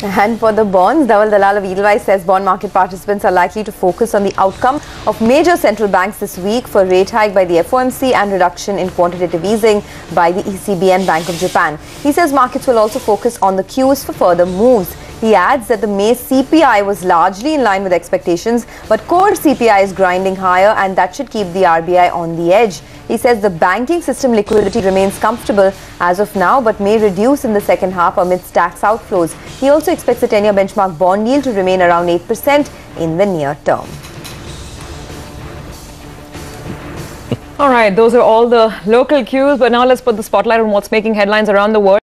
And for the bonds, Dhawal Dalal of Edelweiss says bond market participants are likely to focus on the outcome of major central banks this week for rate hike by the FOMC and reduction in quantitative easing by the ECB and Bank of Japan. He says markets will also focus on the cues for further moves. He adds that the May CPI was largely in line with expectations, but core CPI is grinding higher and that should keep the RBI on the edge. He says the banking system liquidity remains comfortable as of now, but may reduce in the second half amidst tax outflows. He also expects the 10-year benchmark bond yield to remain around 8% in the near term. All right, those are all the local cues, but now let's put the spotlight on what's making headlines around the world.